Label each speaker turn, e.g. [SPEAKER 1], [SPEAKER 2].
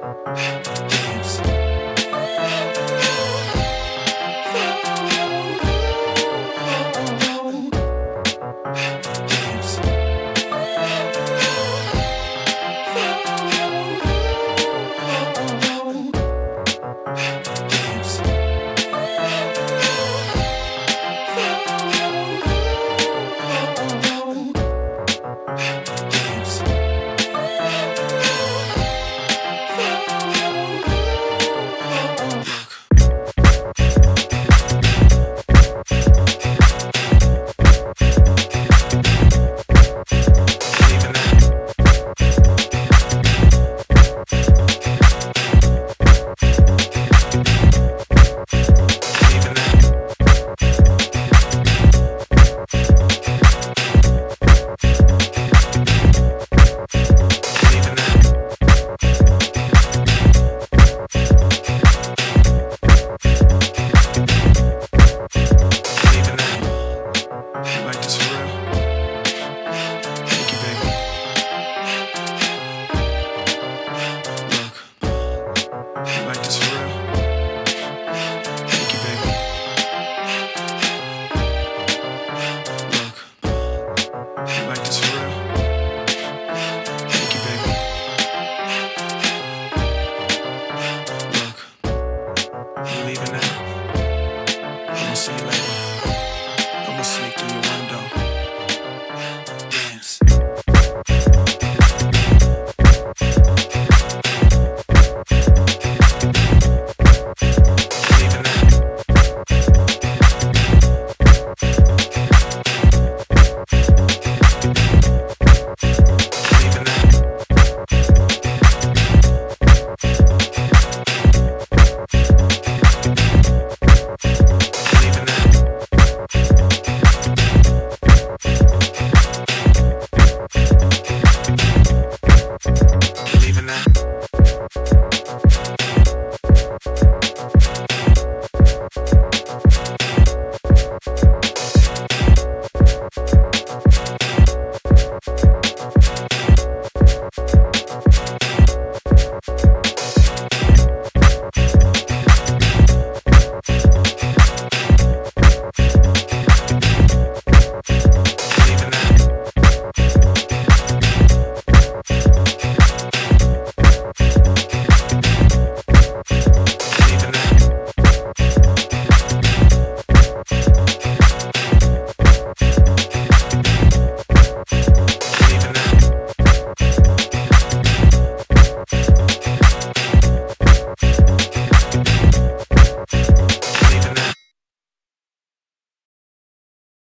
[SPEAKER 1] Thank you.
[SPEAKER 2] you.